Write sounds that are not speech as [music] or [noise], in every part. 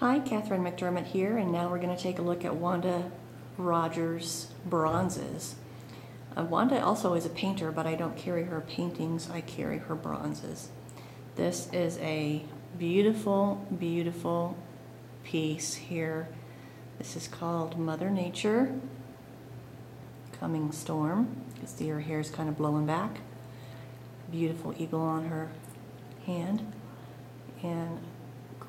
Hi, Katherine McDermott here, and now we're going to take a look at Wanda Rogers bronzes. Uh, Wanda also is a painter, but I don't carry her paintings, I carry her bronzes. This is a beautiful, beautiful piece here. This is called Mother Nature Coming Storm. You can see her hair is kind of blowing back. Beautiful eagle on her hand. And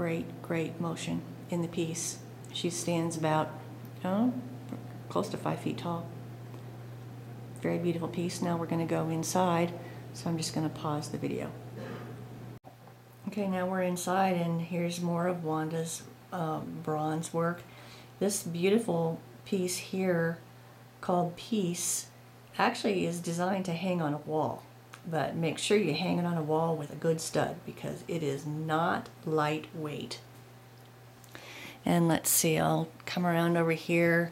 great, great motion in the piece. She stands about, oh, close to five feet tall. Very beautiful piece. Now we're going to go inside, so I'm just going to pause the video. Okay, now we're inside, and here's more of Wanda's uh, bronze work. This beautiful piece here, called Peace, actually is designed to hang on a wall. But make sure you hang it on a wall with a good stud because it is not lightweight. And let's see, I'll come around over here.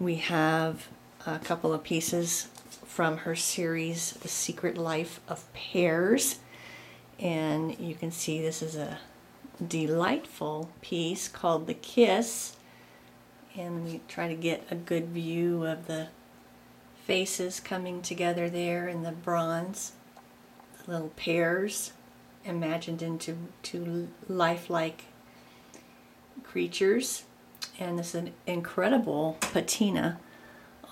We have a couple of pieces from her series, The Secret Life of Pears. And you can see this is a delightful piece called The Kiss. And we try to get a good view of the faces coming together there in the bronze. Little pears imagined into two lifelike creatures. And this is an incredible patina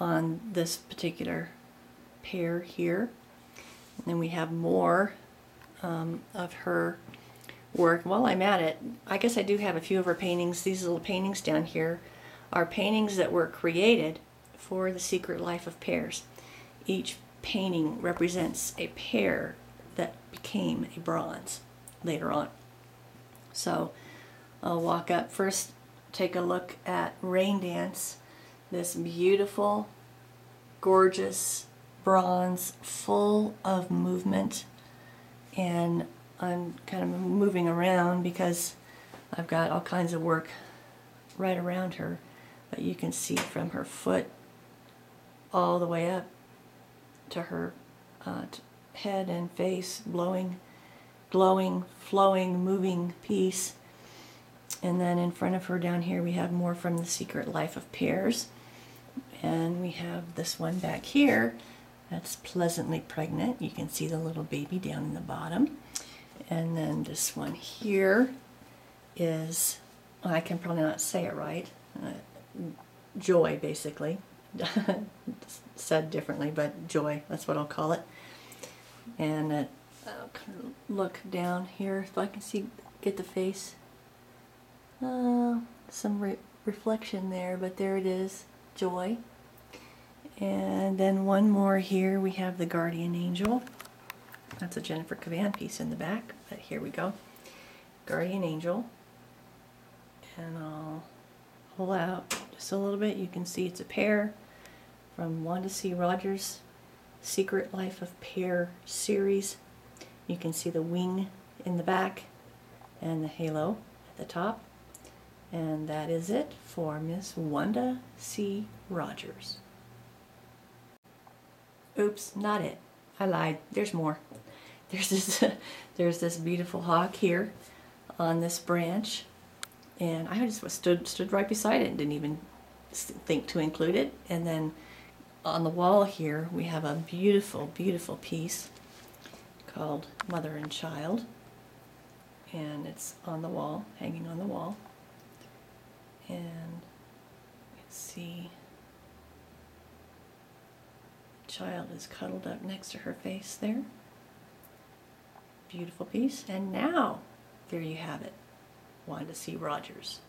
on this particular pear here. And then we have more um, of her work. While I'm at it, I guess I do have a few of her paintings. These little paintings down here are paintings that were created for The Secret Life of Pears. Each painting represents a pear that became a bronze later on. So I'll walk up first, take a look at Rain Dance, this beautiful, gorgeous bronze, full of movement. And I'm kind of moving around because I've got all kinds of work right around her. But you can see from her foot all the way up to her uh, head and face, blowing, glowing, flowing, moving piece. And then in front of her down here we have more from The Secret Life of Pears. And we have this one back here that's pleasantly pregnant. You can see the little baby down in the bottom. And then this one here is, I can probably not say it right, uh, joy basically. [laughs] Said differently, but joy, that's what I'll call it. And uh, I'll kind of look down here if I can see, get the face. Uh, some re reflection there, but there it is, joy. And then one more here, we have the Guardian Angel. That's a Jennifer Cavan piece in the back, but here we go. Guardian Angel. And I'll pull out just a little bit. You can see it's a pear from Wanda C. Rogers Secret Life of Pear series. You can see the wing in the back and the halo at the top. And that is it for Miss Wanda C. Rogers. Oops, not it. I lied. There's more. [laughs] There's this, [laughs] there's this beautiful hawk here on this branch, and I just stood stood right beside it and didn't even think to include it. And then on the wall here we have a beautiful, beautiful piece called Mother and Child, and it's on the wall, hanging on the wall. And let's see child is cuddled up next to her face there. Beautiful piece. And now, there you have it. Wanda C. Rogers.